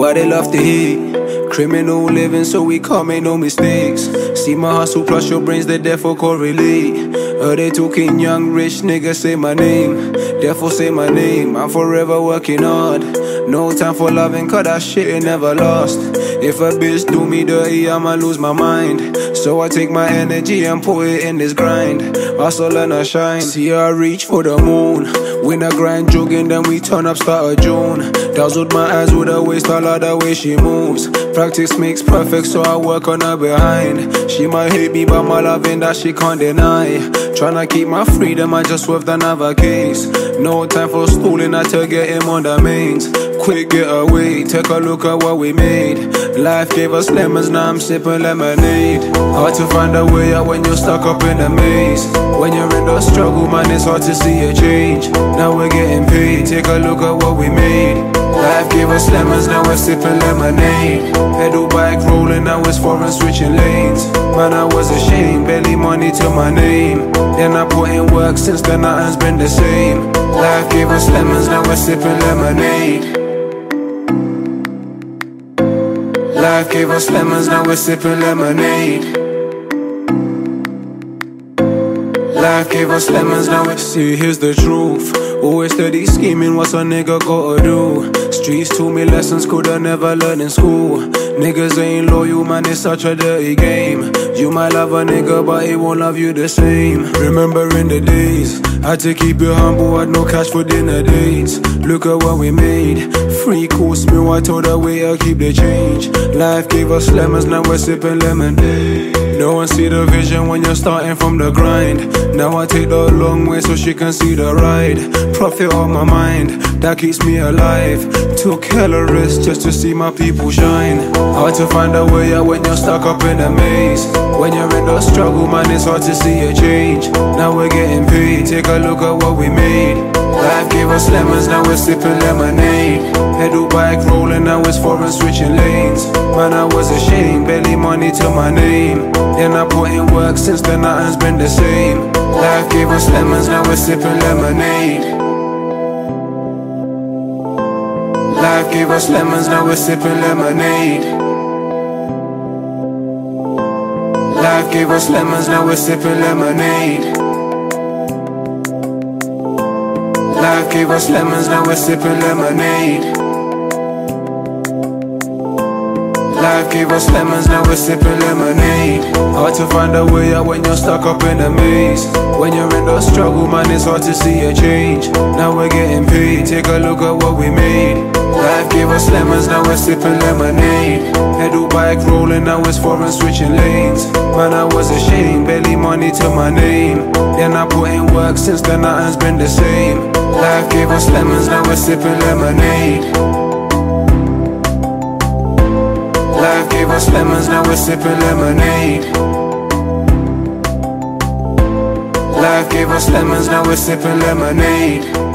but they love to hate. Criminal living, so we can't make no mistakes. See my hustle plus your brains, they therefore correlate. Are they talking young, rich niggas say my name? Therefore say my name. I'm forever working hard. No time for loving, cause that shit ain't never lost. If a bitch do me dirty, I'ma lose my mind. So I take my energy and put it in this grind. Hustle and I shine. See, I reach for the moon. When I grind jogging, then we turn up, start of June. Dazzled my eyes with her waist, I love the way she moves. Practice makes perfect, so I work on her behind. She might hate me, but my loving that she can't deny. Tryna keep my freedom, I just swerved another case. No time for stooling, I tell get him on the mains. Quick get away, take a look at what we made. Life gave us lemons, now I'm sipping lemonade. Hard to find a way out when you're stuck up in a maze. When you're in the struggle, man, it's hard to see a change. Now we're getting paid, take a look at what we made. Life gave us lemons, now we're sipping lemonade. Pedal bike rolling, now it's foreign switching lanes. Man, I was ashamed, barely money to my name. Then I put in work, since then nothing's been the same. Life gave us lemons, now we're sipping lemonade. Life gave us lemons, now we're sipping lemonade. Life gave us lemons, now we see, here's the truth. Always steady scheming, what's a nigga gotta do? Streets taught me lessons could I never learn in school. Niggas ain't loyal, man, it's such a dirty game. You might love a nigga, but he won't love you the same. Remembering the days, had to keep it humble, had no cash for dinner dates. Look at what we made. Free course meal, I told her waiter keep the change. Life gave us lemons, now we're sipping lemonade. No one see the vision when you're starting from the grind. Now I take the long way so she can see the ride. Profit on my mind, that keeps me alive. Took hella risks just to see my people shine. Hard to find a way out when you're stuck up in a maze. When you're in the struggle, man, it's hard to see a change. Now we're getting take a look at what we made. Life gave us lemons, now we're sipping lemonade. Pedal bike rolling, now it's foreign switching lanes. Man, I was ashamed, barely money to my name. Then I put in work, since then nothing's been the same. Life gave us lemons, now we're sipping lemonade. Life gave us lemons, now we're sipping lemonade. Life gave us lemons, now we're sipping lemonade. Life gave us lemons, now we're sipping lemonade. Life gave us lemons, now we're sipping lemonade. Hard to find a way out when you're stuck up in a maze. When you're in the struggle, man, it's hard to see a change. Now we're getting paid, take a look at what we made. Life gave us lemons, now we're sipping lemonade. Bike rolling, now it's foreign switching lanes. Man, I was ashamed, barely money to my name. Then I put in work, since then nothing's been the same. Life gave us lemons, now we're sipping lemonade. Life gave us lemons, now we're sipping lemonade. Life gave us lemons, now we're sipping lemonade.